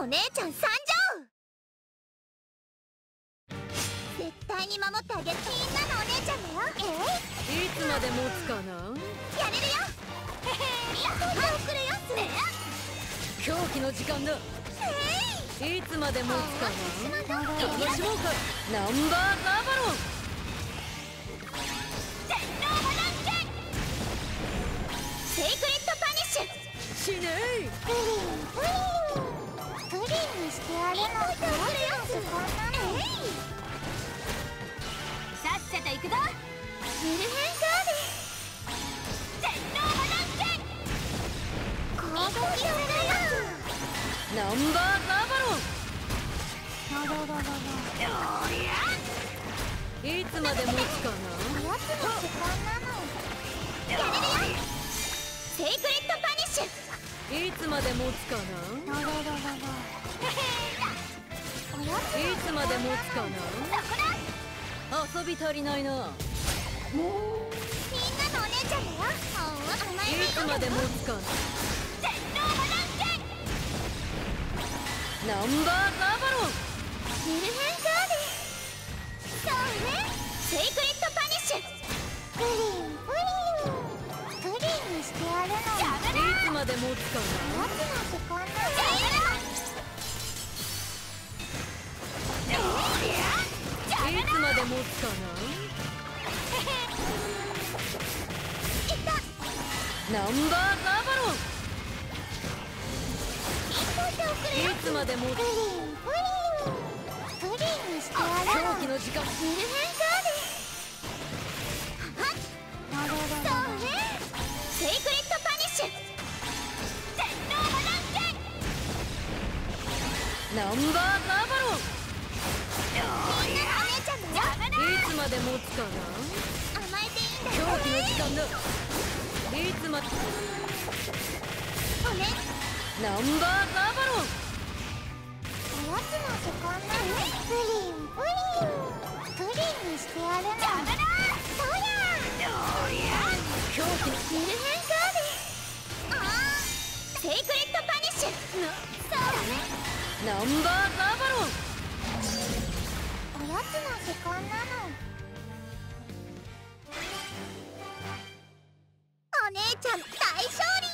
お姉ちゃん参上！絶対に守ってあげるみんなのお姉ちゃんだよ。えい？つまで持つかな？やれるよ。へへ。やっと遅れよ。すね。狂気の時間だ。い。つまで持つかな？楽しもうかナンバーザーバロン。天皇バランケセイクレットパニッシュ！死ねえいつまで持つかなおやつの時間なのやれるよセイクレットパニッシュいつまで持つかな？なるほどどついつまで持つかそこだな遊び足りない。なみんなのお姉ちゃん。だよ甘えいつまで持つかな天皇バランケナンバーザーバロンメルヘンガーデンそうねセイクレットパニッシュプリンプリンプリンにしてやるのいつまで持つかおやつの時間で持つかいったなナンバーザーバロンいつまで持つプリンプリンプリンにして。やるの狂気の時間メルヘンガーデンはっそうねセイクレットパニッシュ天皇バランケナンバーザーバロンかな甘えていいんだ狂気の時間だいつまでナンバーザーバロンおやつの時間なプリンプリンプリンにしてやるのやどうや狂気ミルヘンーデセイクレットパニッシュそうだねナンバーザーバロンおやつの時間なの。姉ちゃん大勝利！